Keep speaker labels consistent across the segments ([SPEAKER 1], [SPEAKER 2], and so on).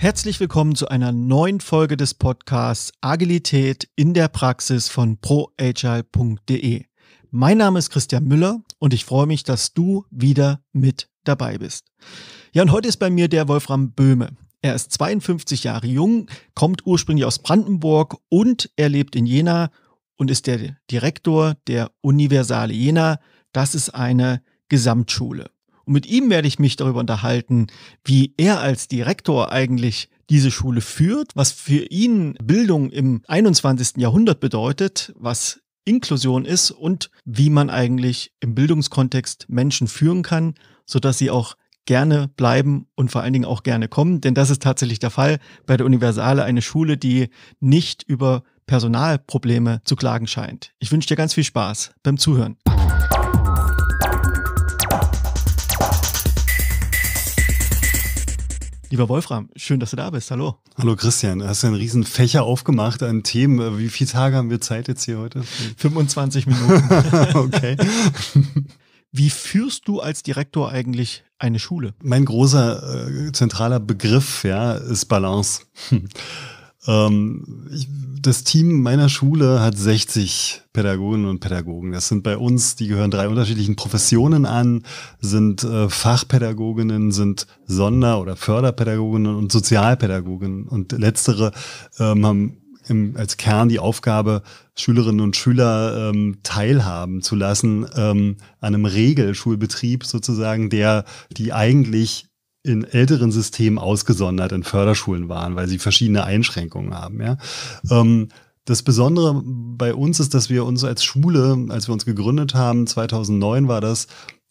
[SPEAKER 1] Herzlich willkommen zu einer neuen Folge des Podcasts Agilität in der Praxis von proagile.de. Mein Name ist Christian Müller und ich freue mich, dass du wieder mit dabei bist. Ja, und heute ist bei mir der Wolfram Böhme. Er ist 52 Jahre jung, kommt ursprünglich aus Brandenburg und er lebt in Jena und ist der Direktor der Universale Jena. Das ist eine Gesamtschule. Und mit ihm werde ich mich darüber unterhalten, wie er als Direktor eigentlich diese Schule führt, was für ihn Bildung im 21. Jahrhundert bedeutet, was Inklusion ist und wie man eigentlich im Bildungskontext Menschen führen kann, sodass sie auch gerne bleiben und vor allen Dingen auch gerne kommen. Denn das ist tatsächlich der Fall bei der Universale, eine Schule, die nicht über Personalprobleme zu klagen scheint. Ich wünsche dir ganz viel Spaß beim Zuhören. Lieber Wolfram, schön, dass du da bist. Hallo.
[SPEAKER 2] Hallo Christian, hast du einen riesen Fächer aufgemacht an Themen. Wie viele Tage haben wir Zeit jetzt hier heute?
[SPEAKER 1] 25 Minuten. okay. Wie führst du als Direktor eigentlich eine Schule?
[SPEAKER 2] Mein großer äh, zentraler Begriff ja, ist Balance. Ähm, ich, das Team meiner Schule hat 60 Pädagoginnen und Pädagogen. Das sind bei uns, die gehören drei unterschiedlichen Professionen an, sind äh, Fachpädagoginnen, sind Sonder- oder Förderpädagoginnen und Sozialpädagoginnen. Und letztere ähm, haben im, als Kern die Aufgabe, Schülerinnen und Schüler ähm, teilhaben zu lassen ähm, an einem Regelschulbetrieb sozusagen, der die eigentlich in älteren Systemen ausgesondert in Förderschulen waren, weil sie verschiedene Einschränkungen haben. Ja. Ähm, das Besondere bei uns ist, dass wir uns als Schule, als wir uns gegründet haben, 2009 war das,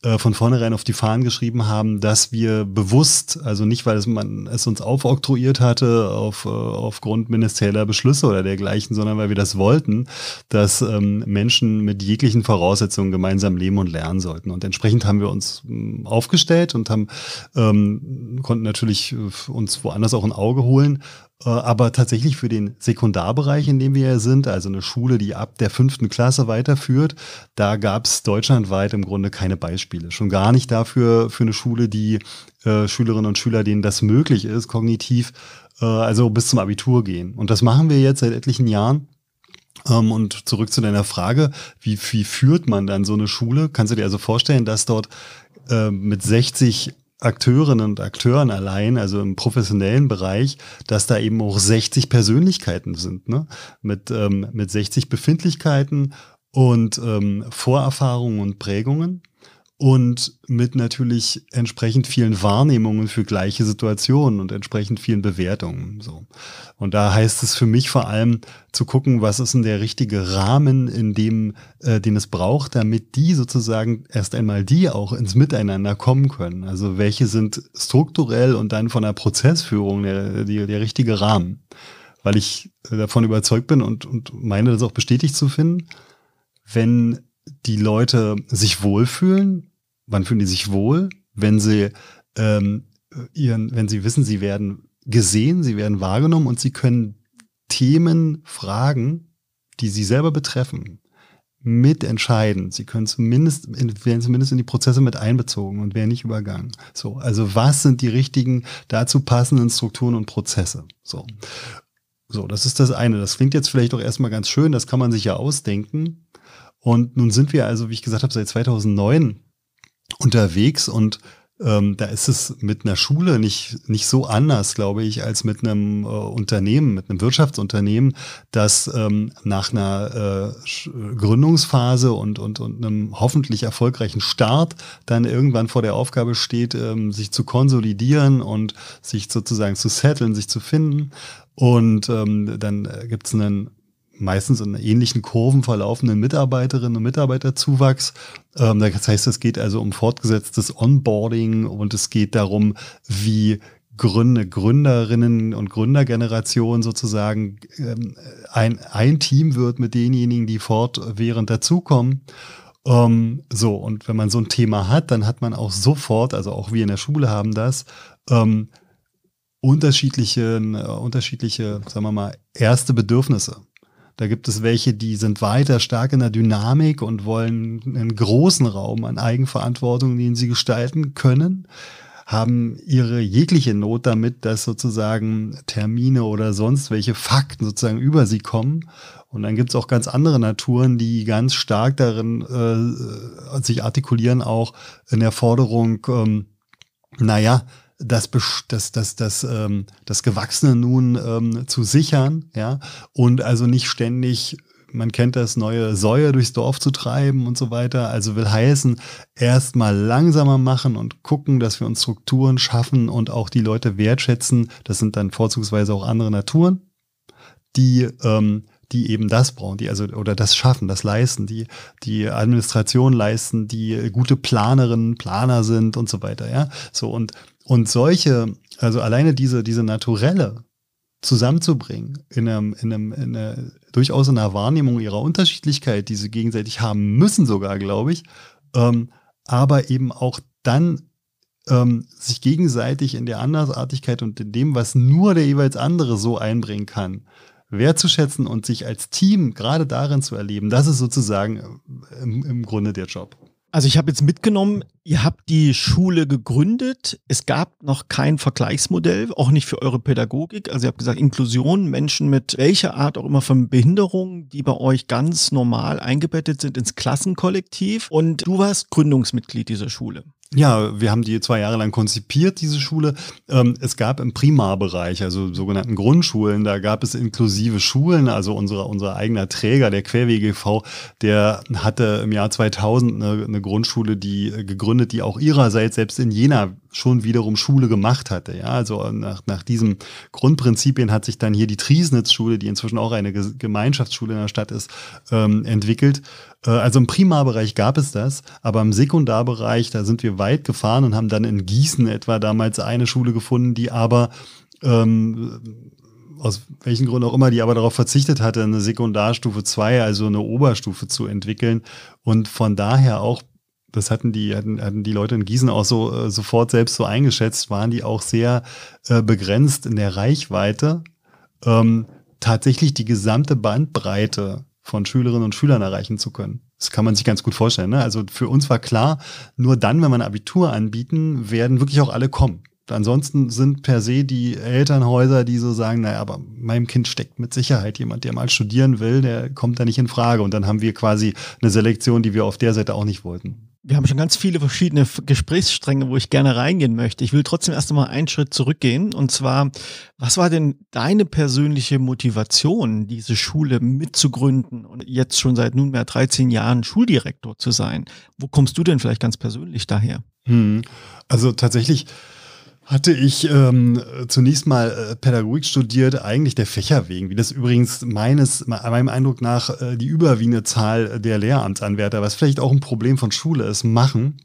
[SPEAKER 2] äh, von vornherein auf die Fahnen geschrieben haben, dass wir bewusst, also nicht, weil es man es uns aufoktroyiert hatte auf, äh, aufgrund ministerieller Beschlüsse oder dergleichen, sondern weil wir das wollten, dass ähm, Menschen mit jeglichen Voraussetzungen gemeinsam leben und lernen sollten. Und entsprechend haben wir uns ähm, aufgestellt und haben ähm, konnten natürlich äh, uns woanders auch ein Auge holen aber tatsächlich für den Sekundarbereich, in dem wir ja sind, also eine Schule, die ab der fünften Klasse weiterführt, da gab es deutschlandweit im Grunde keine Beispiele. Schon gar nicht dafür für eine Schule, die äh, Schülerinnen und Schüler, denen das möglich ist, kognitiv, äh, also bis zum Abitur gehen. Und das machen wir jetzt seit etlichen Jahren. Ähm, und zurück zu deiner Frage, wie, wie führt man dann so eine Schule? Kannst du dir also vorstellen, dass dort äh, mit 60 Akteurinnen und Akteuren allein, also im professionellen Bereich, dass da eben auch 60 Persönlichkeiten sind, ne? mit, ähm, mit 60 Befindlichkeiten und ähm, Vorerfahrungen und Prägungen und mit natürlich entsprechend vielen Wahrnehmungen für gleiche Situationen und entsprechend vielen Bewertungen. So. Und da heißt es für mich vor allem zu gucken, was ist denn der richtige Rahmen, in dem, äh, den es braucht, damit die sozusagen erst einmal die auch ins Miteinander kommen können. Also welche sind strukturell und dann von der Prozessführung der, der, der richtige Rahmen. Weil ich davon überzeugt bin und, und meine, das auch bestätigt zu finden, wenn die Leute sich wohlfühlen. Wann fühlen die sich wohl? Wenn sie ähm, ihren, wenn sie wissen, sie werden gesehen, sie werden wahrgenommen und sie können Themen, Fragen, die sie selber betreffen, mitentscheiden. Sie können zumindest, werden zumindest in die Prozesse mit einbezogen und werden nicht übergangen. So, also was sind die richtigen, dazu passenden Strukturen und Prozesse? So. So, das ist das eine. Das klingt jetzt vielleicht auch erstmal ganz schön, das kann man sich ja ausdenken. Und nun sind wir also, wie ich gesagt habe, seit 2009 unterwegs und ähm, da ist es mit einer Schule nicht, nicht so anders, glaube ich, als mit einem äh, Unternehmen, mit einem Wirtschaftsunternehmen, das ähm, nach einer äh, Gründungsphase und, und, und einem hoffentlich erfolgreichen Start dann irgendwann vor der Aufgabe steht, ähm, sich zu konsolidieren und sich sozusagen zu setteln, sich zu finden. Und ähm, dann gibt es einen meistens in ähnlichen Kurven verlaufenden Mitarbeiterinnen und Mitarbeiterzuwachs. Ähm, das heißt, es geht also um fortgesetztes Onboarding und es geht darum, wie Gründe, Gründerinnen und Gründergeneration sozusagen ähm, ein, ein Team wird mit denjenigen, die fortwährend dazukommen. Ähm, so, und wenn man so ein Thema hat, dann hat man auch sofort, also auch wir in der Schule haben das, ähm, unterschiedliche, äh, unterschiedliche, sagen wir mal, erste Bedürfnisse. Da gibt es welche, die sind weiter stark in der Dynamik und wollen einen großen Raum an Eigenverantwortung, den sie gestalten können. haben ihre jegliche Not damit, dass sozusagen Termine oder sonst welche Fakten sozusagen über sie kommen. Und dann gibt es auch ganz andere Naturen, die ganz stark darin äh, sich artikulieren, auch in der Forderung, ähm, naja, das, das, das, das, ähm, das Gewachsene nun ähm, zu sichern, ja, und also nicht ständig man kennt das, neue Säue durchs Dorf zu treiben und so weiter. Also will heißen, erstmal langsamer machen und gucken, dass wir uns Strukturen schaffen und auch die Leute wertschätzen. Das sind dann vorzugsweise auch andere Naturen, die, ähm, die eben das brauchen, die also oder das schaffen, das leisten, die die Administration leisten, die gute Planerinnen, Planer sind und so weiter, ja. So und und solche, also alleine diese, diese naturelle zusammenzubringen, in einem, in einem, in einer, durchaus in einer Wahrnehmung ihrer Unterschiedlichkeit, die sie gegenseitig haben müssen sogar, glaube ich, ähm, aber eben auch dann ähm, sich gegenseitig in der Andersartigkeit und in dem, was nur der jeweils andere so einbringen kann, wertzuschätzen und sich als Team gerade darin zu erleben, das ist sozusagen im, im Grunde der Job.
[SPEAKER 1] Also ich habe jetzt mitgenommen, ihr habt die Schule gegründet. Es gab noch kein Vergleichsmodell, auch nicht für eure Pädagogik. Also ihr habt gesagt, Inklusion, Menschen mit welcher Art auch immer von Behinderung, die bei euch ganz normal eingebettet sind ins Klassenkollektiv. Und du warst Gründungsmitglied dieser Schule.
[SPEAKER 2] Ja, wir haben die zwei Jahre lang konzipiert, diese Schule. Ähm, es gab im Primarbereich, also sogenannten Grundschulen, da gab es inklusive Schulen. Also unser, unser eigener Träger, der QuerWGV, der hatte im Jahr 2000 eine, eine Grundschule, die gegründet, die auch ihrerseits selbst in Jena schon wiederum Schule gemacht hatte. Ja, also nach, nach diesen Grundprinzipien hat sich dann hier die Triesnitz-Schule, die inzwischen auch eine Gemeinschaftsschule in der Stadt ist, ähm, entwickelt. Äh, also im Primarbereich gab es das, aber im Sekundarbereich, da sind wir weit gefahren und haben dann in Gießen etwa damals eine Schule gefunden, die aber ähm, aus welchen Gründen auch immer, die aber darauf verzichtet hatte, eine Sekundarstufe 2, also eine Oberstufe zu entwickeln. Und von daher auch das hatten die, hatten, hatten die Leute in Gießen auch so äh, sofort selbst so eingeschätzt, waren die auch sehr äh, begrenzt in der Reichweite, ähm, tatsächlich die gesamte Bandbreite von Schülerinnen und Schülern erreichen zu können. Das kann man sich ganz gut vorstellen. Ne? Also für uns war klar, nur dann, wenn wir ein Abitur anbieten, werden wirklich auch alle kommen. Ansonsten sind per se die Elternhäuser, die so sagen, naja, aber meinem Kind steckt mit Sicherheit jemand, der mal studieren will, der kommt da nicht in Frage. Und dann haben wir quasi eine Selektion, die wir auf der Seite auch nicht wollten
[SPEAKER 1] wir haben schon ganz viele verschiedene Gesprächsstränge, wo ich gerne reingehen möchte. Ich will trotzdem erst einmal einen Schritt zurückgehen. Und zwar, was war denn deine persönliche Motivation, diese Schule mitzugründen und jetzt schon seit nunmehr 13 Jahren Schuldirektor zu sein? Wo kommst du denn vielleicht ganz persönlich daher?
[SPEAKER 2] Hm. Also tatsächlich hatte ich ähm, zunächst mal äh, Pädagogik studiert, eigentlich der Fächer wegen, wie das übrigens meines, meinem Eindruck nach äh, die überwiegende Zahl der Lehramtsanwärter, was vielleicht auch ein Problem von Schule ist, machen.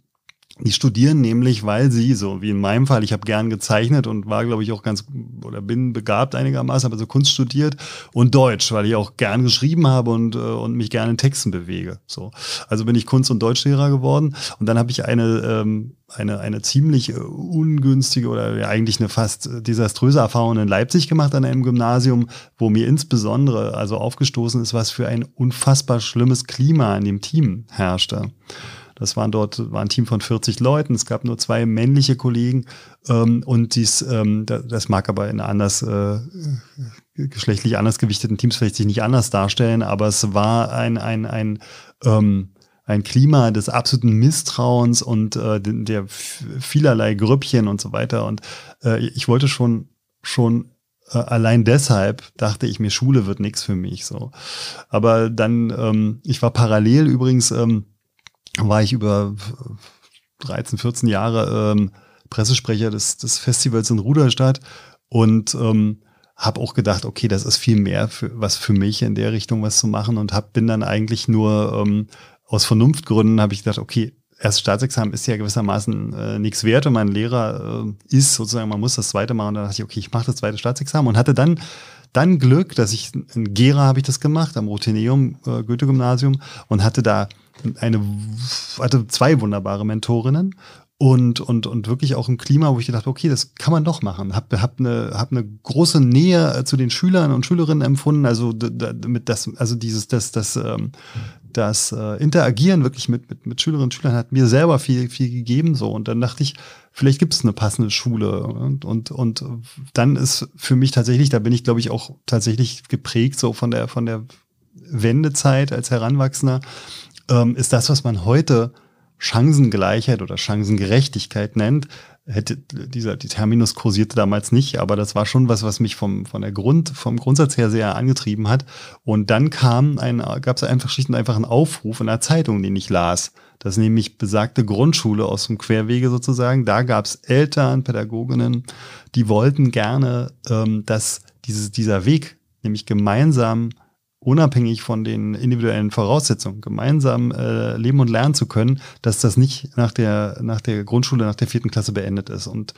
[SPEAKER 2] Die studieren nämlich, weil sie, so wie in meinem Fall, ich habe gern gezeichnet und war, glaube ich, auch ganz oder bin begabt einigermaßen, habe also Kunst studiert und Deutsch, weil ich auch gern geschrieben habe und, äh, und mich gerne in Texten bewege. So. Also bin ich Kunst- und Deutschlehrer geworden und dann habe ich eine, ähm, eine, eine ziemlich äh, ungünstige oder eigentlich eine fast desaströse Erfahrung in Leipzig gemacht an einem Gymnasium, wo mir insbesondere also aufgestoßen ist, was für ein unfassbar schlimmes Klima in dem Team herrschte. Das waren dort, war ein Team von 40 Leuten. Es gab nur zwei männliche Kollegen. Ähm, und dies, ähm, das mag aber in anders, äh, geschlechtlich anders gewichteten Teams vielleicht sich nicht anders darstellen, aber es war ein, ein, ein, ähm, ein Klima des absoluten Misstrauens und äh, der vielerlei Grüppchen und so weiter. Und äh, ich wollte schon, schon äh, allein deshalb dachte ich mir, Schule wird nichts für mich. So, aber dann, ähm, ich war parallel übrigens ähm, war ich über 13, 14 Jahre ähm, Pressesprecher des, des Festivals in Ruderstadt und ähm, habe auch gedacht, okay, das ist viel mehr für, was für mich in der Richtung was zu machen und hab, bin dann eigentlich nur ähm, aus Vernunftgründen habe ich gedacht, okay, erst Staatsexamen ist ja gewissermaßen äh, nichts wert und mein Lehrer äh, ist sozusagen, man muss das zweite machen. Und dann dachte ich, okay, ich mache das zweite Staatsexamen und hatte dann dann Glück, dass ich in Gera habe ich das gemacht, am Roteneum äh, Goethe-Gymnasium und hatte da eine, hatte zwei wunderbare Mentorinnen und, und, und wirklich auch ein Klima, wo ich dachte, okay, das kann man doch machen. Hab, hab, eine, hab eine große Nähe äh, zu den Schülern und Schülerinnen empfunden, also damit das, also dieses, das, das, ähm, das äh, Interagieren wirklich mit, mit, mit Schülerinnen und Schülern hat mir selber viel, viel gegeben, so. Und dann dachte ich, vielleicht gibt es eine passende Schule und, und, und dann ist für mich tatsächlich, da bin ich glaube ich auch tatsächlich geprägt so von der, von der Wendezeit als Heranwachsender, ähm, ist das, was man heute Chancengleichheit oder Chancengerechtigkeit nennt, hätte dieser die Terminus kursierte damals nicht, aber das war schon was, was mich vom von der Grund vom Grundsatz her sehr angetrieben hat. Und dann kam ein gab es einfach schlicht und einfach einen Aufruf in der Zeitung, den ich las. Das nämlich besagte Grundschule aus dem Querwege sozusagen. Da gab es Eltern, Pädagoginnen, die wollten gerne, ähm, dass dieses, dieser Weg, nämlich gemeinsam unabhängig von den individuellen Voraussetzungen gemeinsam äh, leben und lernen zu können, dass das nicht nach der, nach der Grundschule, nach der vierten Klasse beendet ist. Und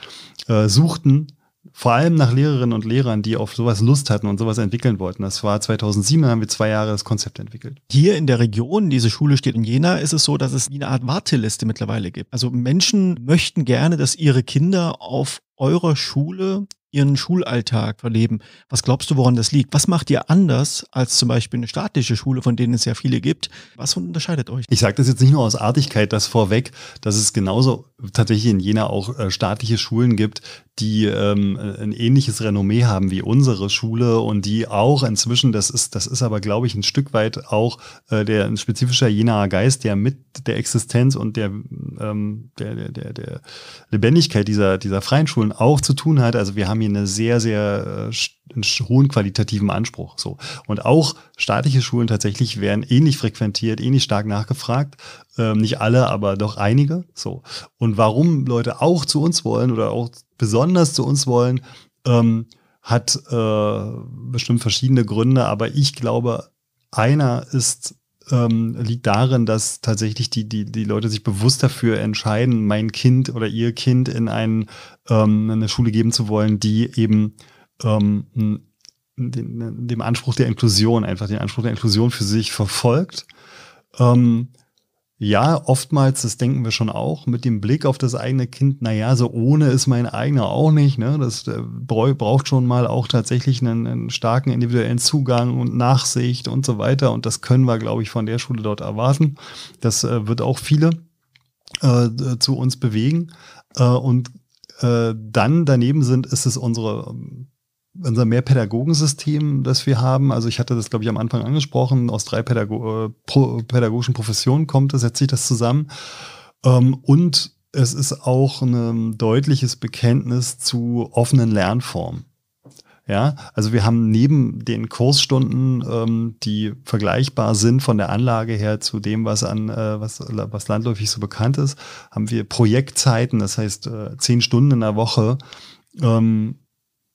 [SPEAKER 2] äh, suchten vor allem nach Lehrerinnen und Lehrern, die auf sowas Lust hatten und sowas entwickeln wollten. Das war 2007, da haben wir zwei Jahre das Konzept entwickelt.
[SPEAKER 1] Hier in der Region, diese Schule steht in Jena, ist es so, dass es eine Art Warteliste mittlerweile gibt. Also Menschen möchten gerne, dass ihre Kinder auf eurer Schule ihren Schulalltag verleben. Was glaubst du, woran das liegt? Was macht ihr anders als zum Beispiel eine staatliche Schule, von denen es ja viele gibt? Was unterscheidet euch?
[SPEAKER 2] Ich sage das jetzt nicht nur aus Artigkeit, das vorweg, dass es genauso tatsächlich in Jena auch äh, staatliche Schulen gibt, die ähm, ein ähnliches Renommee haben wie unsere Schule und die auch inzwischen, das ist, das ist aber, glaube ich, ein Stück weit auch äh, der ein spezifischer Jenaer Geist, der mit der Existenz und der, ähm, der, der, der, der Lebendigkeit dieser, dieser freien Schulen auch zu tun hat. Also wir haben hier eine sehr, sehr äh, einen hohen qualitativen Anspruch. So. Und auch staatliche Schulen tatsächlich werden ähnlich frequentiert, ähnlich stark nachgefragt. Ähm, nicht alle, aber doch einige. So. Und warum Leute auch zu uns wollen oder auch besonders zu uns wollen, ähm, hat äh, bestimmt verschiedene Gründe, aber ich glaube, einer ist ähm, liegt darin, dass tatsächlich die, die, die Leute sich bewusst dafür entscheiden, mein Kind oder ihr Kind in einen, ähm, eine Schule geben zu wollen, die eben ähm, den, dem Anspruch der Inklusion, einfach den Anspruch der Inklusion für sich verfolgt. Ähm, ja, oftmals, das denken wir schon auch, mit dem Blick auf das eigene Kind, naja, so ohne ist mein eigener auch nicht. Ne? Das äh, braucht schon mal auch tatsächlich einen, einen, starken individuellen Zugang und Nachsicht und so weiter. Und das können wir, glaube ich, von der Schule dort erwarten. Das äh, wird auch viele äh, zu uns bewegen. Äh, und äh, dann daneben sind, ist es unsere unser Mehrpädagogensystem, das wir haben, also ich hatte das, glaube ich, am Anfang angesprochen, aus drei Pädago äh, pro, pädagogischen Professionen kommt, setzt sich das zusammen. Ähm, und es ist auch ein deutliches Bekenntnis zu offenen Lernformen. Ja, also wir haben neben den Kursstunden, ähm, die vergleichbar sind von der Anlage her zu dem, was an äh, was, was landläufig so bekannt ist, haben wir Projektzeiten, das heißt äh, zehn Stunden in der Woche, ähm,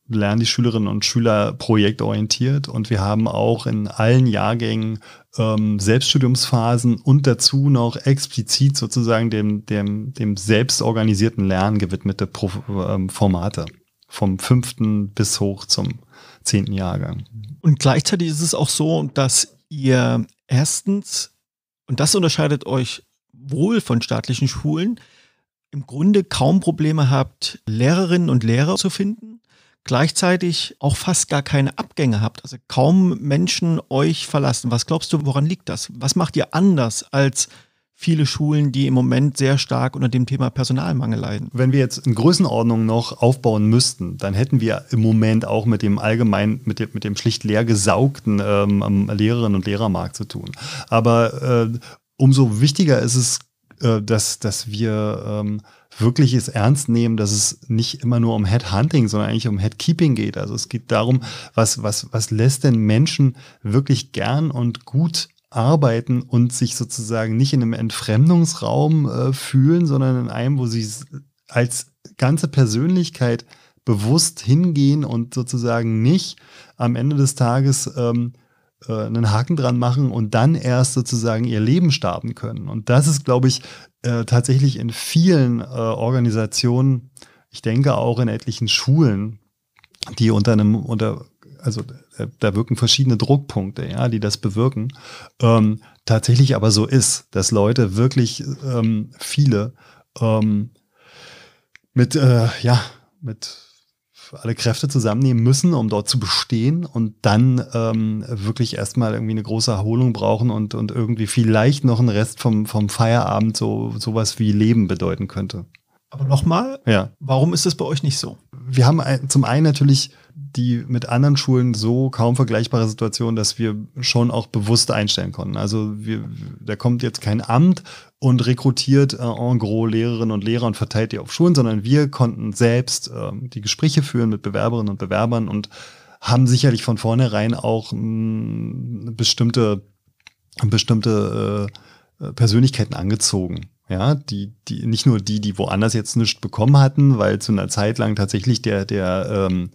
[SPEAKER 2] lernen die Schülerinnen und Schüler projektorientiert. Und wir haben auch in allen Jahrgängen ähm, Selbststudiumsphasen und dazu noch explizit sozusagen dem, dem, dem selbstorganisierten Lernen gewidmete Pro ähm, Formate. Vom fünften bis hoch zum zehnten Jahrgang.
[SPEAKER 1] Und gleichzeitig ist es auch so, dass ihr erstens, und das unterscheidet euch wohl von staatlichen Schulen, im Grunde kaum Probleme habt, Lehrerinnen und Lehrer zu finden gleichzeitig auch fast gar keine Abgänge habt, also kaum Menschen euch verlassen. Was glaubst du, woran liegt das? Was macht ihr anders als viele Schulen, die im Moment sehr stark unter dem Thema Personalmangel leiden.
[SPEAKER 2] Wenn wir jetzt in Größenordnung noch aufbauen müssten, dann hätten wir im Moment auch mit dem allgemein, mit dem, mit dem schlicht leer gesaugten ähm, Lehrerinnen- und Lehrermarkt zu tun. Aber äh, umso wichtiger ist es, äh, dass, dass wir ähm, wirklich es ernst nehmen, dass es nicht immer nur um Headhunting, sondern eigentlich um Headkeeping geht. Also es geht darum, was, was, was lässt denn Menschen wirklich gern und gut arbeiten und sich sozusagen nicht in einem Entfremdungsraum äh, fühlen, sondern in einem, wo sie als ganze Persönlichkeit bewusst hingehen und sozusagen nicht am Ende des Tages ähm, äh, einen Haken dran machen und dann erst sozusagen ihr Leben starten können. Und das ist, glaube ich, äh, tatsächlich in vielen äh, Organisationen, ich denke auch in etlichen Schulen, die unter einem, unter, also äh, da wirken verschiedene Druckpunkte, ja, die das bewirken, ähm, tatsächlich aber so ist, dass Leute wirklich ähm, viele ähm, mit, äh, ja, mit alle Kräfte zusammennehmen müssen, um dort zu bestehen und dann ähm, wirklich erstmal irgendwie eine große Erholung brauchen und, und irgendwie vielleicht noch einen Rest vom, vom Feierabend so sowas wie Leben bedeuten könnte.
[SPEAKER 1] Aber nochmal,
[SPEAKER 2] Ja.
[SPEAKER 1] warum ist das bei euch nicht so?
[SPEAKER 2] Wir haben zum einen natürlich die mit anderen Schulen so kaum vergleichbare Situation, dass wir schon auch bewusst einstellen konnten. Also wir, da kommt jetzt kein Amt und rekrutiert äh, en gros Lehrerinnen und Lehrer und verteilt die auf Schulen, sondern wir konnten selbst ähm, die Gespräche führen mit Bewerberinnen und Bewerbern und haben sicherlich von vornherein auch mh, bestimmte, bestimmte äh, äh, Persönlichkeiten angezogen. Ja, die, die, nicht nur die, die woanders jetzt nichts bekommen hatten, weil zu einer Zeit lang tatsächlich der, der, ähm,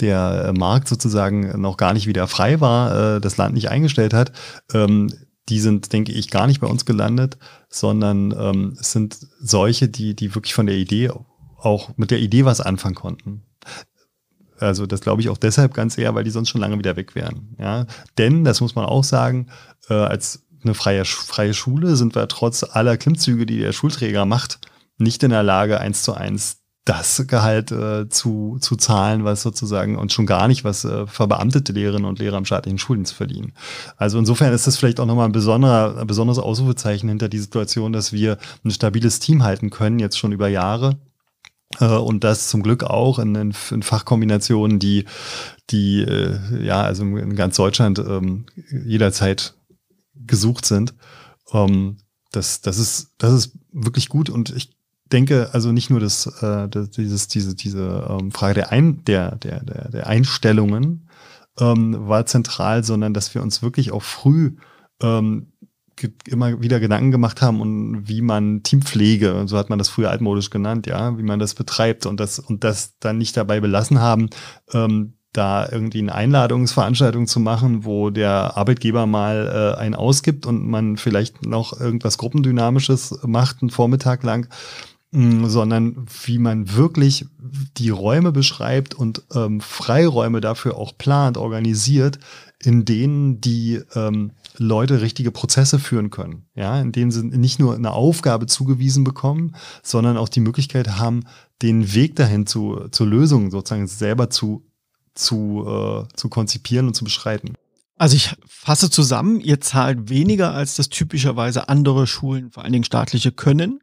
[SPEAKER 2] der Markt sozusagen noch gar nicht wieder frei war, äh, das Land nicht eingestellt hat. Ähm, die sind, denke ich, gar nicht bei uns gelandet, sondern ähm, es sind solche, die, die wirklich von der Idee auch mit der Idee was anfangen konnten. Also das glaube ich auch deshalb ganz eher, weil die sonst schon lange wieder weg wären. Ja, denn das muss man auch sagen, äh, als eine freie, freie Schule sind wir trotz aller Klimmzüge, die der Schulträger macht, nicht in der Lage, eins zu eins das Gehalt äh, zu, zu zahlen, was sozusagen und schon gar nicht, was äh, verbeamtete Lehrerinnen und Lehrer im staatlichen Schuldienst verdienen. Also insofern ist das vielleicht auch nochmal ein, besonderer, ein besonderes Ausrufezeichen hinter die Situation, dass wir ein stabiles Team halten können, jetzt schon über Jahre. Äh, und das zum Glück auch in, in, in Fachkombinationen, die, die äh, ja, also in ganz Deutschland ähm, jederzeit gesucht sind. Ähm, das, das, ist, das ist wirklich gut und ich denke also nicht nur das, äh, das dieses, diese, diese ähm, Frage der, Ein, der, der, der, der Einstellungen ähm, war zentral, sondern dass wir uns wirklich auch früh ähm, immer wieder Gedanken gemacht haben und wie man Teampflege, so hat man das früher altmodisch genannt, ja, wie man das betreibt und das und das dann nicht dabei belassen haben, ähm, da irgendwie eine Einladungsveranstaltung zu machen, wo der Arbeitgeber mal äh, einen ausgibt und man vielleicht noch irgendwas Gruppendynamisches macht, einen Vormittag lang, sondern wie man wirklich die Räume beschreibt und ähm, Freiräume dafür auch plant, organisiert, in denen die ähm, Leute richtige Prozesse führen können. Ja, in denen sie nicht nur eine Aufgabe zugewiesen bekommen, sondern auch die Möglichkeit haben, den Weg dahin zu, zur Lösung sozusagen selber zu zu, äh, zu konzipieren und zu beschreiten.
[SPEAKER 1] Also ich fasse zusammen, ihr zahlt weniger als das typischerweise andere Schulen, vor allen Dingen staatliche, können.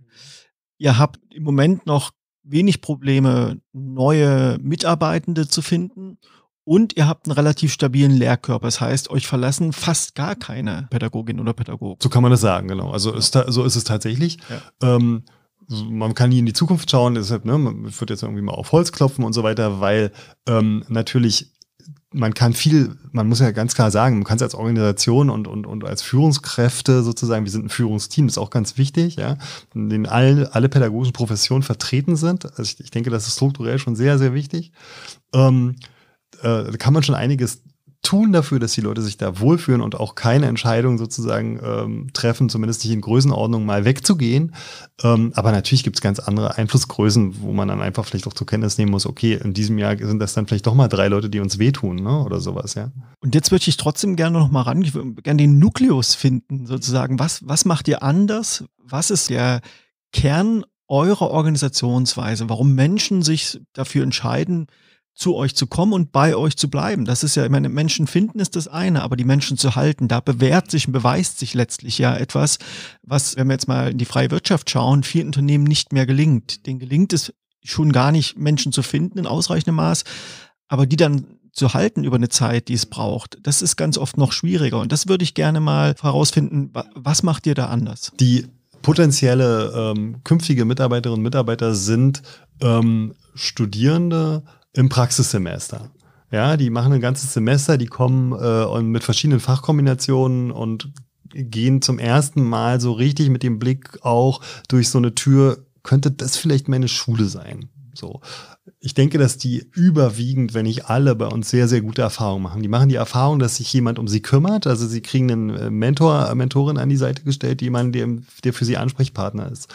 [SPEAKER 1] Ihr habt im Moment noch wenig Probleme, neue Mitarbeitende zu finden. Und ihr habt einen relativ stabilen Lehrkörper. Das heißt, euch verlassen fast gar keine Pädagogin oder Pädagogen.
[SPEAKER 2] So kann man das sagen, genau. Also ist so ist es tatsächlich. Ja. Ähm, man kann nie in die Zukunft schauen, deshalb, ne, man wird jetzt irgendwie mal auf Holz klopfen und so weiter, weil ähm, natürlich man kann viel, man muss ja ganz klar sagen, man kann es als Organisation und, und, und als Führungskräfte sozusagen, wir sind ein Führungsteam, ist auch ganz wichtig, ja, in denen alle, alle pädagogischen Professionen vertreten sind. Also ich, ich denke, das ist strukturell schon sehr, sehr wichtig. Ähm, äh, da kann man schon einiges tun dafür, dass die Leute sich da wohlfühlen und auch keine Entscheidung sozusagen ähm, treffen, zumindest nicht in Größenordnung mal wegzugehen. Ähm, aber natürlich gibt es ganz andere Einflussgrößen, wo man dann einfach vielleicht auch zur Kenntnis nehmen muss, okay, in diesem Jahr sind das dann vielleicht doch mal drei Leute, die uns wehtun, ne? Oder sowas, ja.
[SPEAKER 1] Und jetzt würde ich trotzdem gerne noch mal ran, ich würde gerne den Nukleus finden, sozusagen. Was, was macht ihr anders? Was ist der Kern eurer Organisationsweise? Warum Menschen sich dafür entscheiden, zu euch zu kommen und bei euch zu bleiben. Das ist ja, ich meine, Menschen finden ist das eine, aber die Menschen zu halten, da bewährt sich und beweist sich letztlich ja etwas, was, wenn wir jetzt mal in die freie Wirtschaft schauen, vielen Unternehmen nicht mehr gelingt. Den gelingt es schon gar nicht, Menschen zu finden in ausreichendem Maß, aber die dann zu halten über eine Zeit, die es braucht, das ist ganz oft noch schwieriger. Und das würde ich gerne mal herausfinden, was macht ihr da anders?
[SPEAKER 2] Die potenzielle ähm, künftige Mitarbeiterinnen und Mitarbeiter sind ähm, Studierende, im Praxissemester. Ja, die machen ein ganzes Semester, die kommen äh, und mit verschiedenen Fachkombinationen und gehen zum ersten Mal so richtig mit dem Blick auch durch so eine Tür, könnte das vielleicht meine Schule sein? So. Ich denke, dass die überwiegend, wenn nicht alle, bei uns sehr, sehr gute Erfahrungen machen. Die machen die Erfahrung, dass sich jemand um sie kümmert. Also sie kriegen einen äh, Mentor, Mentorin an die Seite gestellt, jemanden, der, der für sie Ansprechpartner ist.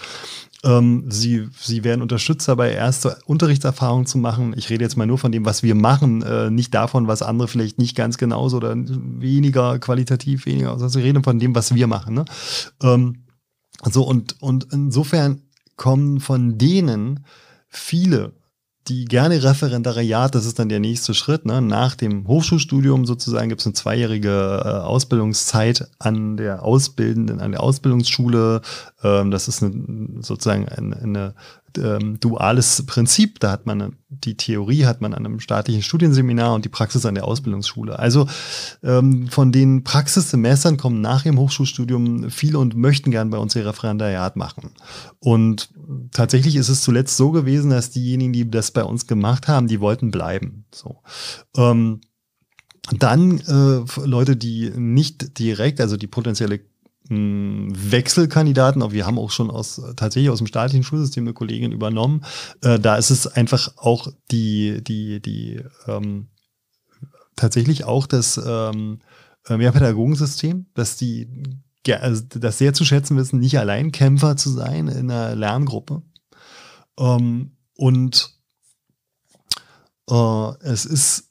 [SPEAKER 2] Ähm, sie, sie werden unterstützt dabei, erste Unterrichtserfahrungen zu machen. Ich rede jetzt mal nur von dem, was wir machen, äh, nicht davon, was andere vielleicht nicht ganz genauso oder weniger qualitativ, weniger. Also wir reden von dem, was wir machen. Ne? Ähm, so und, und insofern kommen von denen viele die gerne Referendariat, das ist dann der nächste Schritt. Ne? Nach dem Hochschulstudium sozusagen gibt es eine zweijährige äh, Ausbildungszeit an der Ausbildenden, an der Ausbildungsschule. Ähm, das ist eine, sozusagen eine, eine ähm, duales Prinzip. Da hat man die Theorie hat man an einem staatlichen Studienseminar und die Praxis an der Ausbildungsschule. Also ähm, von den Praxissemestern kommen nach dem Hochschulstudium viele und möchten gern bei uns ihr Referendariat machen. Und tatsächlich ist es zuletzt so gewesen, dass diejenigen, die das bei uns gemacht haben, die wollten bleiben. So. Ähm, dann äh, Leute, die nicht direkt, also die potenzielle Wechselkandidaten, aber wir haben auch schon aus tatsächlich aus dem staatlichen Schulsystem eine Kollegin übernommen. Äh, da ist es einfach auch die, die, die ähm, tatsächlich auch das ähm, äh, Mehrpädagogensystem, dass die also das sehr zu schätzen wissen, nicht allein Kämpfer zu sein in einer Lerngruppe. Ähm, und äh, es ist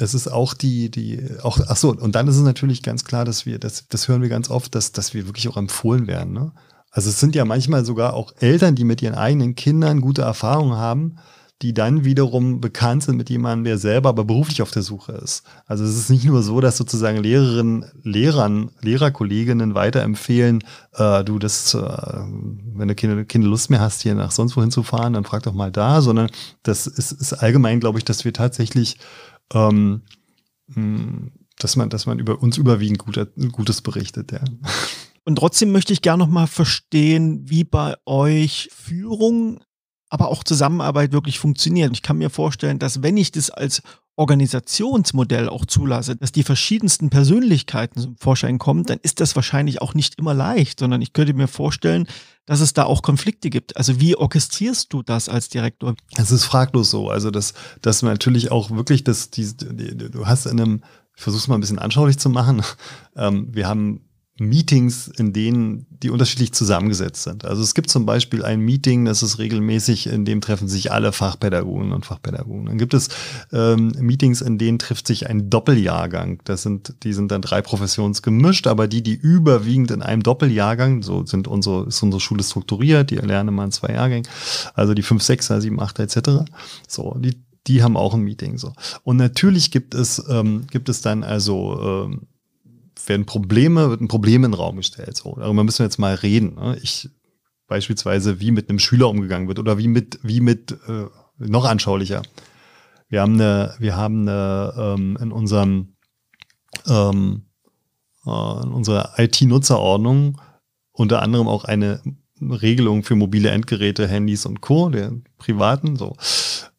[SPEAKER 2] es ist auch die, die, auch, ach so, und dann ist es natürlich ganz klar, dass wir, das, das hören wir ganz oft, dass, dass wir wirklich auch empfohlen werden. Ne? Also es sind ja manchmal sogar auch Eltern, die mit ihren eigenen Kindern gute Erfahrungen haben, die dann wiederum bekannt sind mit jemandem, der selber aber beruflich auf der Suche ist. Also es ist nicht nur so, dass sozusagen Lehrerinnen, Lehrern, Lehrerkolleginnen weiterempfehlen, äh, du das, äh, wenn du keine, keine Lust mehr hast, hier nach sonst wohin zu fahren, dann frag doch mal da, sondern das ist, ist allgemein, glaube ich, dass wir tatsächlich ähm, hm, dass man, dass man über uns überwiegend Guter, Gutes berichtet, ja.
[SPEAKER 1] Und trotzdem möchte ich gerne noch mal verstehen, wie bei euch Führung, aber auch Zusammenarbeit wirklich funktioniert. Ich kann mir vorstellen, dass wenn ich das als Organisationsmodell auch zulasse, dass die verschiedensten Persönlichkeiten zum Vorschein kommen, dann ist das wahrscheinlich auch nicht immer leicht, sondern ich könnte mir vorstellen, dass es da auch Konflikte gibt. Also wie orchestrierst du das als Direktor?
[SPEAKER 2] Es ist fraglos so. Also dass, dass man natürlich auch wirklich das, die, die, du hast in einem, ich versuche es mal ein bisschen anschaulich zu machen. Ähm, wir haben Meetings, in denen die unterschiedlich zusammengesetzt sind. Also es gibt zum Beispiel ein Meeting, das ist regelmäßig, in dem treffen sich alle Fachpädagogen und Fachpädagogen. Dann gibt es ähm, Meetings, in denen trifft sich ein Doppeljahrgang. Das sind, die sind dann drei Professionsgemischt, aber die, die überwiegend in einem Doppeljahrgang, so sind unsere, ist unsere Schule strukturiert, die lernen immer in zwei Jahrgängen, also die 5, 6, 7, 8 etc. So, die die haben auch ein Meeting so. Und natürlich gibt es ähm, gibt es dann also ähm, werden Probleme, wird ein Problem in den Raum gestellt. So, darüber müssen wir jetzt mal reden. Ne? Ich beispielsweise, wie mit einem Schüler umgegangen wird oder wie mit, wie mit äh, noch anschaulicher. Wir haben eine, wir haben eine ähm, in unserem ähm, äh, in unserer IT-Nutzerordnung unter anderem auch eine Regelung für mobile Endgeräte, Handys und Co., der privaten. So,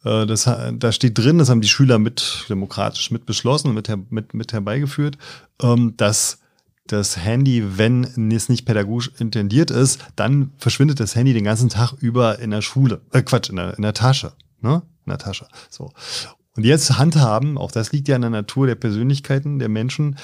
[SPEAKER 2] das, da steht drin, das haben die Schüler mit demokratisch mit beschlossen und mit, mit, mit herbeigeführt, ähm, dass das Handy, wenn es nicht pädagogisch intendiert ist, dann verschwindet das Handy den ganzen Tag über in der Schule. Äh, Quatsch, in der, in der Tasche. Ne? In der Tasche. So. Und jetzt handhaben, auch das liegt ja in der Natur der Persönlichkeiten der Menschen,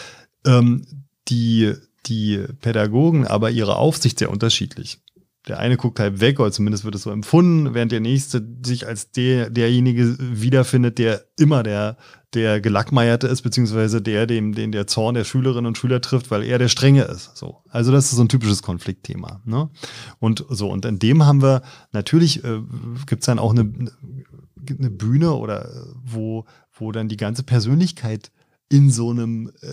[SPEAKER 2] ähm, die, die Pädagogen aber ihre Aufsicht sehr unterschiedlich der eine guckt halt weg, oder zumindest wird es so empfunden, während der nächste sich als der, derjenige wiederfindet, der immer der, der Gelackmeierte ist, beziehungsweise der, dem, den der Zorn der Schülerinnen und Schüler trifft, weil er der Strenge ist. So. Also das ist so ein typisches Konfliktthema. Ne? Und so, und in dem haben wir, natürlich äh, gibt es dann auch eine, eine Bühne oder wo, wo dann die ganze Persönlichkeit in so einem äh,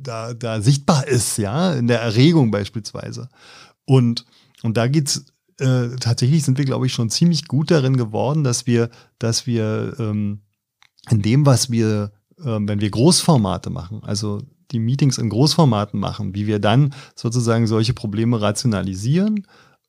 [SPEAKER 2] da, da sichtbar ist, ja, in der Erregung beispielsweise. Und, und da geht's äh, tatsächlich sind wir, glaube ich, schon ziemlich gut darin geworden, dass wir, dass wir ähm, in dem, was wir, äh, wenn wir Großformate machen, also die Meetings in Großformaten machen, wie wir dann sozusagen solche Probleme rationalisieren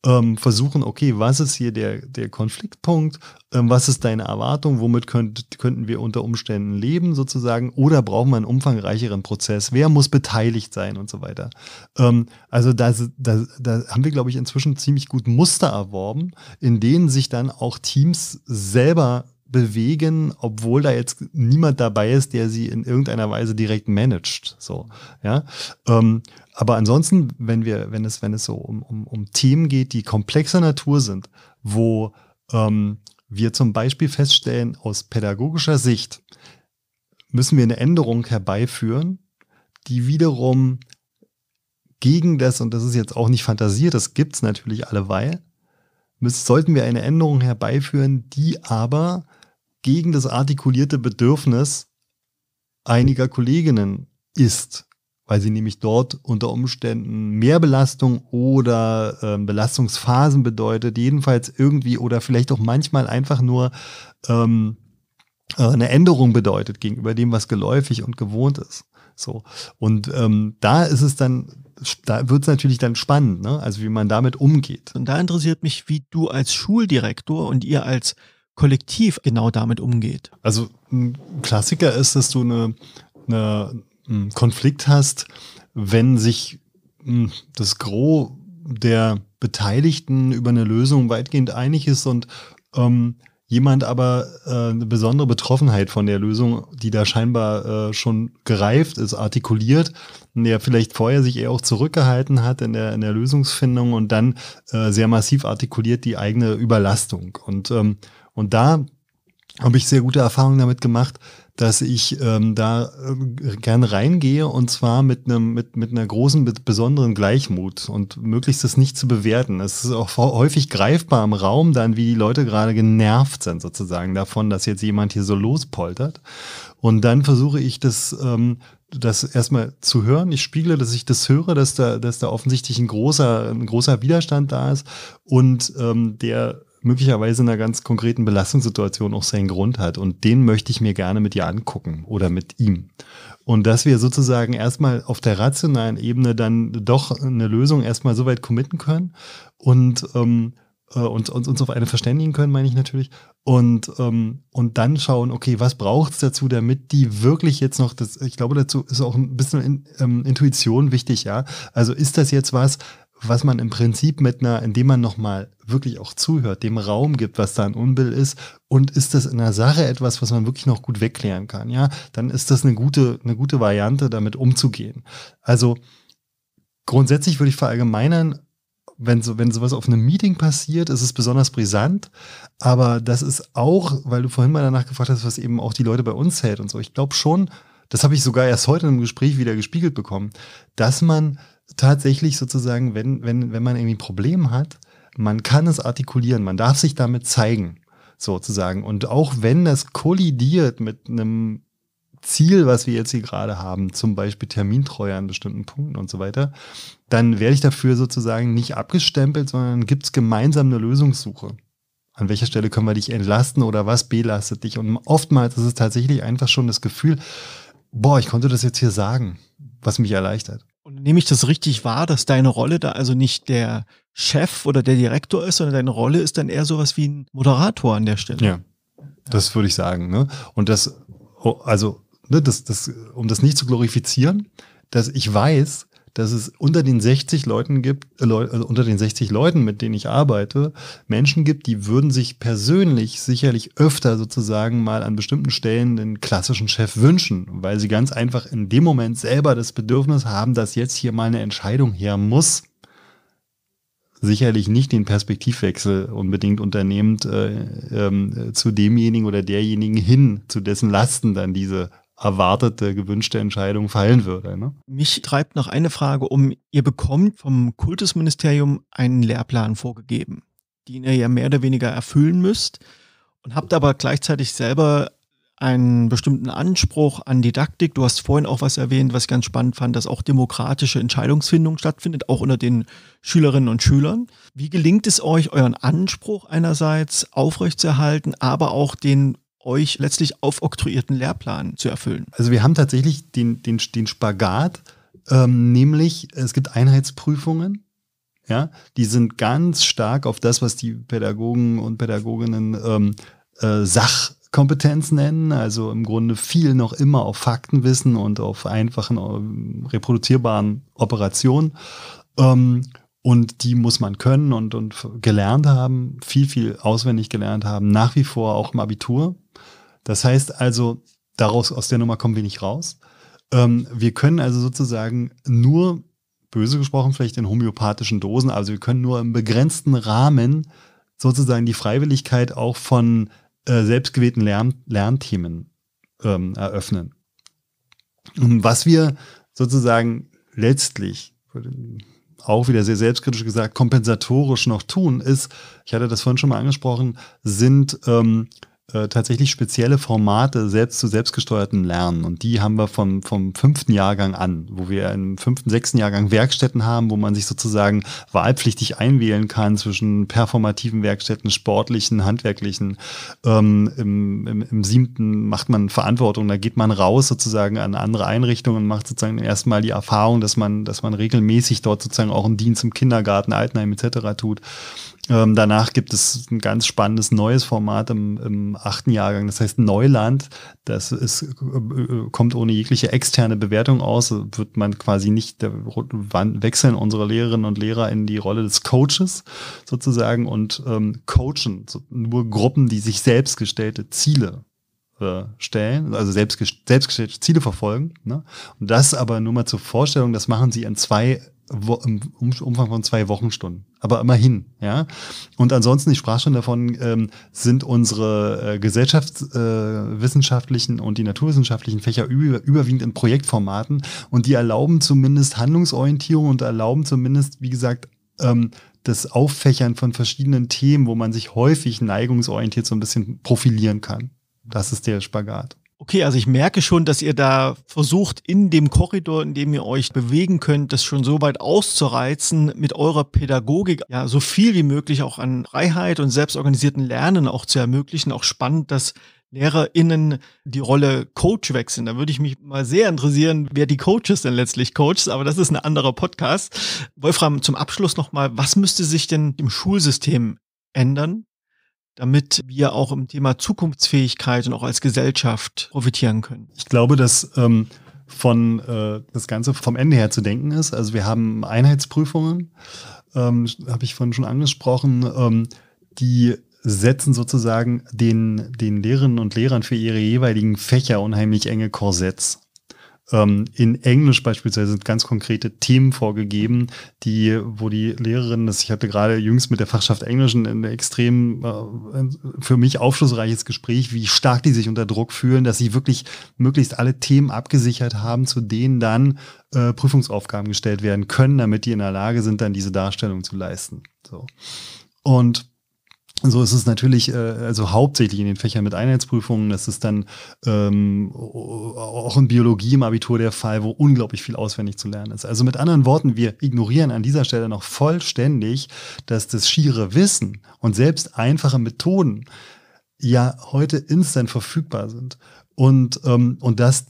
[SPEAKER 2] ähm, versuchen, okay, was ist hier der, der Konfliktpunkt, ähm, was ist deine Erwartung, womit könnt, könnten wir unter Umständen leben sozusagen oder brauchen wir einen umfangreicheren Prozess, wer muss beteiligt sein und so weiter. Ähm, also da, da, da haben wir, glaube ich, inzwischen ziemlich gut Muster erworben, in denen sich dann auch Teams selber bewegen, obwohl da jetzt niemand dabei ist, der sie in irgendeiner Weise direkt managt. So, ja. Ähm, aber ansonsten, wenn wir, wenn es, wenn es so um, um, um Themen geht, die komplexer Natur sind, wo ähm, wir zum Beispiel feststellen, aus pädagogischer Sicht müssen wir eine Änderung herbeiführen, die wiederum gegen das, und das ist jetzt auch nicht fantasiert, das gibt's natürlich alleweil, müssen, sollten wir eine Änderung herbeiführen, die aber gegen das artikulierte Bedürfnis einiger Kolleginnen ist weil sie nämlich dort unter Umständen mehr Belastung oder äh, Belastungsphasen bedeutet, jedenfalls irgendwie oder vielleicht auch manchmal einfach nur ähm, äh, eine Änderung bedeutet gegenüber dem, was geläufig und gewohnt ist. So. Und ähm, da ist es dann, da wird es natürlich dann spannend, ne? Also wie man damit umgeht.
[SPEAKER 1] Und da interessiert mich, wie du als Schuldirektor und ihr als Kollektiv genau damit umgeht.
[SPEAKER 2] Also ein Klassiker ist, dass du eine, eine Konflikt hast, wenn sich hm, das Gros der Beteiligten über eine Lösung weitgehend einig ist und ähm, jemand aber äh, eine besondere Betroffenheit von der Lösung, die da scheinbar äh, schon gereift ist, artikuliert, der vielleicht vorher sich eher auch zurückgehalten hat in der, in der Lösungsfindung und dann äh, sehr massiv artikuliert die eigene Überlastung. Und, ähm, und da habe ich sehr gute Erfahrungen damit gemacht, dass ich ähm, da äh, gern reingehe und zwar mit einem mit mit einer großen besonderen Gleichmut und möglichst das nicht zu bewerten. Es ist auch häufig greifbar im Raum dann, wie die Leute gerade genervt sind sozusagen davon, dass jetzt jemand hier so lospoltert. Und dann versuche ich das ähm, das erstmal zu hören. Ich spiegle, dass ich das höre, dass da, dass da offensichtlich ein großer, ein großer Widerstand da ist und ähm, der möglicherweise in einer ganz konkreten Belastungssituation auch seinen Grund hat. Und den möchte ich mir gerne mit dir angucken oder mit ihm. Und dass wir sozusagen erstmal auf der rationalen Ebene dann doch eine Lösung erstmal so weit committen können und, ähm, äh, und, und uns auf eine verständigen können, meine ich natürlich. Und, ähm, und dann schauen, okay, was braucht es dazu, damit die wirklich jetzt noch, das, ich glaube, dazu ist auch ein bisschen in, ähm, Intuition wichtig, ja. Also ist das jetzt was, was man im Prinzip mit einer, indem man nochmal wirklich auch zuhört, dem Raum gibt, was da ein Unbill ist, und ist das in der Sache etwas, was man wirklich noch gut wegklären kann, ja, dann ist das eine gute, eine gute Variante, damit umzugehen. Also grundsätzlich würde ich verallgemeinern, wenn, so, wenn sowas auf einem Meeting passiert, ist es besonders brisant. Aber das ist auch, weil du vorhin mal danach gefragt hast, was eben auch die Leute bei uns hält und so. Ich glaube schon, das habe ich sogar erst heute im Gespräch wieder gespiegelt bekommen, dass man tatsächlich sozusagen, wenn, wenn, wenn man irgendwie ein Problem hat, man kann es artikulieren, man darf sich damit zeigen, sozusagen. Und auch wenn das kollidiert mit einem Ziel, was wir jetzt hier gerade haben, zum Beispiel Termintreue an bestimmten Punkten und so weiter, dann werde ich dafür sozusagen nicht abgestempelt, sondern gibt es gemeinsam eine Lösungssuche. An welcher Stelle können wir dich entlasten oder was belastet dich? Und oftmals ist es tatsächlich einfach schon das Gefühl, boah, ich konnte das jetzt hier sagen, was mich erleichtert.
[SPEAKER 1] Nehme ich das richtig wahr, dass deine Rolle da also nicht der Chef oder der Direktor ist, sondern deine Rolle ist dann eher sowas wie ein Moderator an der Stelle.
[SPEAKER 2] Ja, das würde ich sagen. Ne? Und das, oh, also, ne, das, das, um das nicht zu glorifizieren, dass ich weiß, dass es unter den 60 Leuten gibt, äh, also unter den 60 Leuten, mit denen ich arbeite, Menschen gibt, die würden sich persönlich sicherlich öfter sozusagen mal an bestimmten Stellen den klassischen Chef wünschen, weil sie ganz einfach in dem Moment selber das Bedürfnis haben, dass jetzt hier mal eine Entscheidung her muss. Sicherlich nicht den Perspektivwechsel unbedingt unternehmend äh, äh, zu demjenigen oder derjenigen hin, zu dessen Lasten dann diese erwartete, gewünschte Entscheidung fallen würde. Ne?
[SPEAKER 1] Mich treibt noch eine Frage um. Ihr bekommt vom Kultusministerium einen Lehrplan vorgegeben, den ihr ja mehr oder weniger erfüllen müsst und habt aber gleichzeitig selber einen bestimmten Anspruch an Didaktik. Du hast vorhin auch was erwähnt, was ich ganz spannend fand, dass auch demokratische Entscheidungsfindung stattfindet, auch unter den Schülerinnen und Schülern. Wie gelingt es euch, euren Anspruch einerseits aufrechtzuerhalten, aber auch den euch letztlich aufoktroyierten Lehrplan zu erfüllen?
[SPEAKER 2] Also wir haben tatsächlich den, den, den Spagat, ähm, nämlich es gibt Einheitsprüfungen, ja, die sind ganz stark auf das, was die Pädagogen und Pädagoginnen ähm, äh, Sachkompetenz nennen, also im Grunde viel noch immer auf Faktenwissen und auf einfachen, äh, reproduzierbaren Operationen. Ähm, und die muss man können und, und gelernt haben, viel, viel auswendig gelernt haben, nach wie vor auch im Abitur. Das heißt also, daraus, aus der Nummer kommen wir nicht raus. Ähm, wir können also sozusagen nur, böse gesprochen, vielleicht in homöopathischen Dosen, also wir können nur im begrenzten Rahmen sozusagen die Freiwilligkeit auch von äh, selbstgewählten Lern Lernthemen ähm, eröffnen. Und was wir sozusagen letztlich, auch wieder sehr selbstkritisch gesagt, kompensatorisch noch tun, ist, ich hatte das vorhin schon mal angesprochen, sind ähm, äh, tatsächlich spezielle Formate selbst zu selbstgesteuertem Lernen. Und die haben wir vom, vom fünften Jahrgang an, wo wir im fünften, sechsten Jahrgang Werkstätten haben, wo man sich sozusagen wahlpflichtig einwählen kann zwischen performativen Werkstätten, sportlichen, handwerklichen. Ähm, im, im, Im siebten macht man Verantwortung, da geht man raus sozusagen an andere Einrichtungen und macht sozusagen erstmal die Erfahrung, dass man, dass man regelmäßig dort sozusagen auch einen Dienst im Kindergarten, Altenheim etc. tut. Ähm, danach gibt es ein ganz spannendes neues Format im, im achten Jahrgang, das heißt Neuland. Das ist, äh, kommt ohne jegliche externe Bewertung aus, wird man quasi nicht, da wechseln unsere Lehrerinnen und Lehrer in die Rolle des Coaches sozusagen und ähm, coachen so, nur Gruppen, die sich selbstgestellte Ziele äh, stellen, also selbst, selbstgestellte Ziele verfolgen. Ne? Und das aber nur mal zur Vorstellung, das machen sie in zwei Umfang von zwei Wochenstunden. Aber immerhin, ja. Und ansonsten, ich sprach schon davon, ähm, sind unsere äh, gesellschaftswissenschaftlichen äh, und die naturwissenschaftlichen Fächer über, überwiegend in Projektformaten und die erlauben zumindest Handlungsorientierung und erlauben zumindest, wie gesagt, ähm, das Auffächern von verschiedenen Themen, wo man sich häufig neigungsorientiert so ein bisschen profilieren kann. Das ist der Spagat.
[SPEAKER 1] Okay, also ich merke schon, dass ihr da versucht, in dem Korridor, in dem ihr euch bewegen könnt, das schon so weit auszureizen, mit eurer Pädagogik ja so viel wie möglich auch an Freiheit und selbstorganisierten Lernen auch zu ermöglichen. Auch spannend, dass LehrerInnen die Rolle Coach wechseln. Da würde ich mich mal sehr interessieren, wer die Coaches denn letztlich coacht, aber das ist ein anderer Podcast. Wolfram, zum Abschluss nochmal, was müsste sich denn im Schulsystem ändern, damit wir auch im Thema Zukunftsfähigkeit und auch als Gesellschaft profitieren können?
[SPEAKER 2] Ich glaube, dass ähm, von äh, das Ganze vom Ende her zu denken ist. Also wir haben Einheitsprüfungen, ähm, habe ich vorhin schon angesprochen, ähm, die setzen sozusagen den, den Lehrerinnen und Lehrern für ihre jeweiligen Fächer unheimlich enge Korsetts. Ähm, in Englisch beispielsweise sind ganz konkrete Themen vorgegeben, die, wo die Lehrerin, das ich hatte gerade jüngst mit der Fachschaft Englisch ein extrem äh, für mich aufschlussreiches Gespräch, wie stark die sich unter Druck fühlen, dass sie wirklich möglichst alle Themen abgesichert haben, zu denen dann äh, Prüfungsaufgaben gestellt werden können, damit die in der Lage sind, dann diese Darstellung zu leisten. So. Und so ist es natürlich, äh, also hauptsächlich in den Fächern mit Einheitsprüfungen. Das ist dann ähm, auch in Biologie im Abitur der Fall, wo unglaublich viel auswendig zu lernen ist. Also mit anderen Worten, wir ignorieren an dieser Stelle noch vollständig, dass das schiere Wissen und selbst einfache Methoden ja heute instant verfügbar sind. Und, ähm, und dass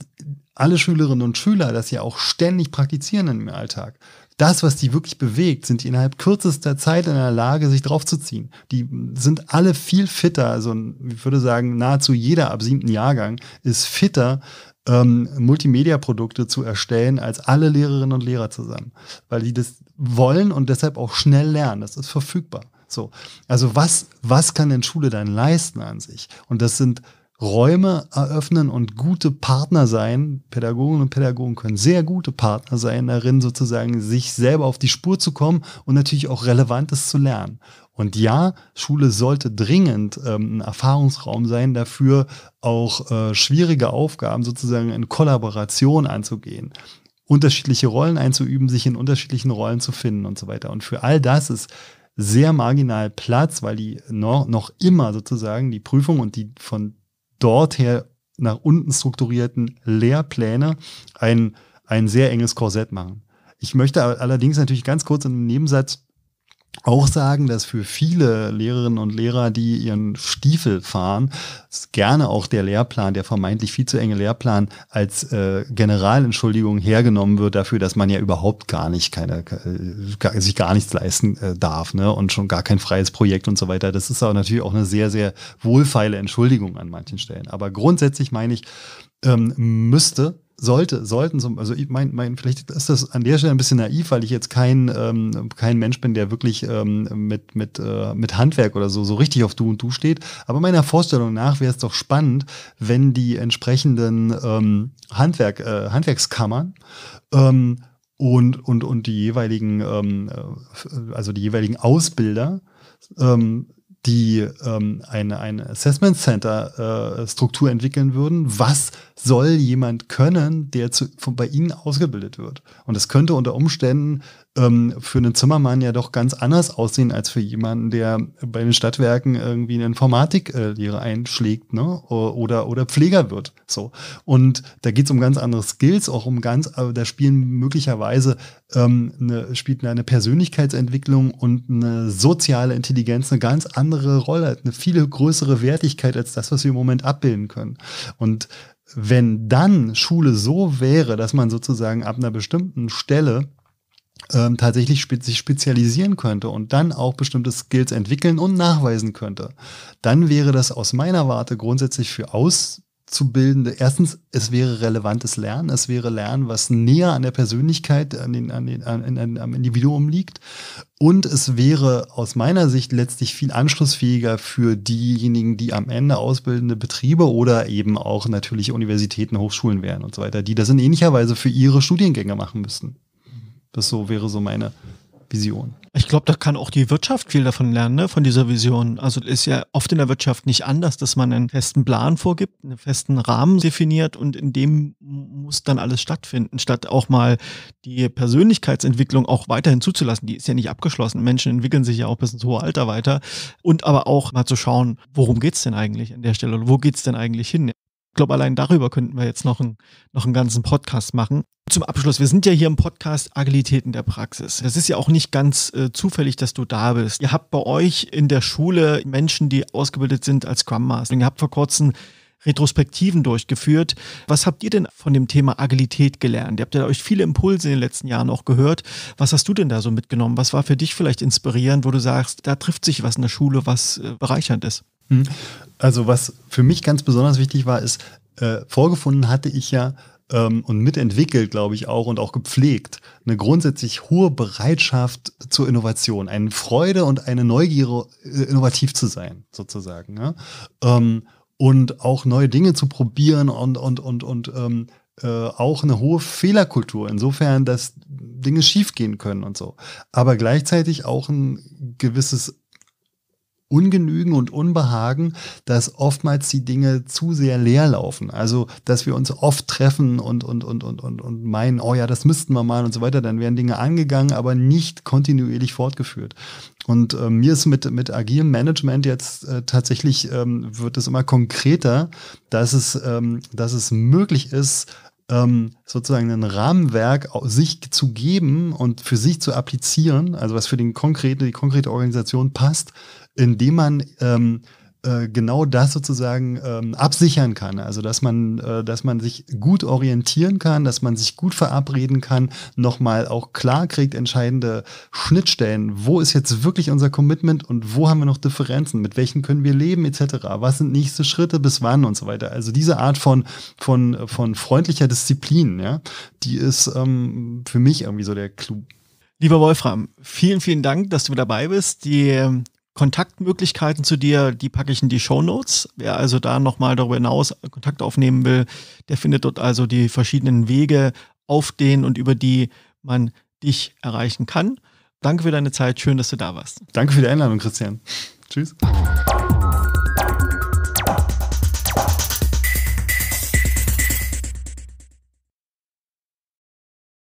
[SPEAKER 2] alle Schülerinnen und Schüler das ja auch ständig praktizieren im Alltag das, was die wirklich bewegt, sind die innerhalb kürzester Zeit in der Lage, sich draufzuziehen. Die sind alle viel fitter. Also ich würde sagen, nahezu jeder ab siebten Jahrgang ist fitter, ähm, Multimedia-Produkte zu erstellen als alle Lehrerinnen und Lehrer zusammen. Weil die das wollen und deshalb auch schnell lernen. Das ist verfügbar. So. Also was, was kann denn Schule dann leisten an sich? Und das sind Räume eröffnen und gute Partner sein. Pädagogen und Pädagogen können sehr gute Partner sein, darin sozusagen sich selber auf die Spur zu kommen und natürlich auch Relevantes zu lernen. Und ja, Schule sollte dringend ähm, ein Erfahrungsraum sein, dafür auch äh, schwierige Aufgaben sozusagen in Kollaboration anzugehen unterschiedliche Rollen einzuüben, sich in unterschiedlichen Rollen zu finden und so weiter. Und für all das ist sehr marginal Platz, weil die noch, noch immer sozusagen die Prüfung und die von dorther nach unten strukturierten Lehrpläne ein, ein sehr enges Korsett machen. Ich möchte allerdings natürlich ganz kurz in einem Nebensatz auch sagen, dass für viele Lehrerinnen und Lehrer, die ihren Stiefel fahren, gerne auch der Lehrplan, der vermeintlich viel zu enge Lehrplan, als äh, Generalentschuldigung hergenommen wird dafür, dass man ja überhaupt gar nicht keine, äh, sich gar nichts leisten äh, darf, ne? Und schon gar kein freies Projekt und so weiter. Das ist aber natürlich auch eine sehr, sehr wohlfeile Entschuldigung an manchen Stellen. Aber grundsätzlich meine ich, ähm, müsste sollte, sollten, also ich mein, mein, vielleicht ist das an der Stelle ein bisschen naiv, weil ich jetzt kein, ähm, kein Mensch bin, der wirklich ähm, mit, mit, äh, mit Handwerk oder so, so richtig auf Du und Du steht. Aber meiner Vorstellung nach wäre es doch spannend, wenn die entsprechenden ähm, Handwerk, äh, Handwerkskammern ähm, und, und, und die jeweiligen, ähm, äh, also die jeweiligen Ausbilder ähm, die ähm, eine, eine Assessment Center äh, Struktur entwickeln würden. Was soll jemand können, der zu, von, bei Ihnen ausgebildet wird? Und das könnte unter Umständen ähm, für einen Zimmermann ja doch ganz anders aussehen als für jemanden, der bei den Stadtwerken irgendwie eine Informatiklehre einschlägt ne? oder, oder Pfleger wird. So. Und da geht es um ganz andere Skills, auch um ganz, äh, da spielen möglicherweise ähm, eine, spielt eine Persönlichkeitsentwicklung und eine soziale Intelligenz eine ganz andere Rolle, eine viel größere Wertigkeit als das, was wir im Moment abbilden können. Und wenn dann Schule so wäre, dass man sozusagen ab einer bestimmten Stelle ähm, tatsächlich spe sich spezialisieren könnte und dann auch bestimmte Skills entwickeln und nachweisen könnte, dann wäre das aus meiner Warte grundsätzlich für Auszubildende, erstens, es wäre relevantes Lernen, es wäre Lernen, was näher an der Persönlichkeit, an den, an den, an, an, am Individuum liegt und es wäre aus meiner Sicht letztlich viel anschlussfähiger für diejenigen, die am Ende ausbildende Betriebe oder eben auch natürlich Universitäten, Hochschulen wären und so weiter, die das in ähnlicher Weise für ihre Studiengänge machen müssten. Das so wäre so meine Vision.
[SPEAKER 1] Ich glaube, da kann auch die Wirtschaft viel davon lernen, ne, von dieser Vision. Also ist ja oft in der Wirtschaft nicht anders, dass man einen festen Plan vorgibt, einen festen Rahmen definiert und in dem muss dann alles stattfinden, statt auch mal die Persönlichkeitsentwicklung auch weiterhin zuzulassen. Die ist ja nicht abgeschlossen. Menschen entwickeln sich ja auch bis ins hohe Alter weiter. Und aber auch mal zu schauen, worum geht's denn eigentlich an der Stelle wo geht's denn eigentlich hin? Ich glaube, allein darüber könnten wir jetzt noch, ein, noch einen ganzen Podcast machen. Zum Abschluss, wir sind ja hier im Podcast Agilitäten der Praxis. Das ist ja auch nicht ganz äh, zufällig, dass du da bist. Ihr habt bei euch in der Schule Menschen, die ausgebildet sind als Scrum Master. Ihr habt vor kurzem Retrospektiven durchgeführt. Was habt ihr denn von dem Thema Agilität gelernt? Ihr habt ja euch viele Impulse in den letzten Jahren auch gehört. Was hast du denn da so mitgenommen? Was war für dich vielleicht inspirierend, wo du sagst, da trifft sich was in der Schule, was äh, bereichernd ist? Hm.
[SPEAKER 2] Also was für mich ganz besonders wichtig war, ist, äh, vorgefunden hatte ich ja ähm, und mitentwickelt, glaube ich, auch und auch gepflegt, eine grundsätzlich hohe Bereitschaft zur Innovation, eine Freude und eine Neugier, äh, innovativ zu sein, sozusagen. Ja? Ähm, und auch neue Dinge zu probieren und, und, und, und ähm, äh, auch eine hohe Fehlerkultur, insofern, dass Dinge schiefgehen können und so. Aber gleichzeitig auch ein gewisses Ungenügen und Unbehagen, dass oftmals die Dinge zu sehr leer laufen. Also, dass wir uns oft treffen und, und, und, und, und, und meinen, oh ja, das müssten wir mal und so weiter. Dann werden Dinge angegangen, aber nicht kontinuierlich fortgeführt. Und äh, mir ist mit, mit agilem Management jetzt äh, tatsächlich, ähm, wird es immer konkreter, dass es, ähm, dass es möglich ist, ähm, sozusagen ein Rahmenwerk sich zu geben und für sich zu applizieren, also was für den konkrete, die konkrete Organisation passt, indem man ähm, äh, genau das sozusagen ähm, absichern kann. Also dass man, äh, dass man sich gut orientieren kann, dass man sich gut verabreden kann, nochmal auch klar kriegt, entscheidende Schnittstellen. Wo ist jetzt wirklich unser Commitment und wo haben wir noch Differenzen? Mit welchen können wir leben, etc. Was sind nächste Schritte, bis wann und so weiter. Also diese Art von, von, von freundlicher Disziplin, ja, die ist ähm, für mich irgendwie so der Clou.
[SPEAKER 1] Lieber Wolfram, vielen, vielen Dank, dass du dabei bist. Die Kontaktmöglichkeiten zu dir, die packe ich in die Show Notes. Wer also da nochmal darüber hinaus Kontakt aufnehmen will, der findet dort also die verschiedenen Wege, auf denen und über die man dich erreichen kann. Danke für deine Zeit. Schön, dass du da warst.
[SPEAKER 2] Danke für die Einladung, Christian. Tschüss.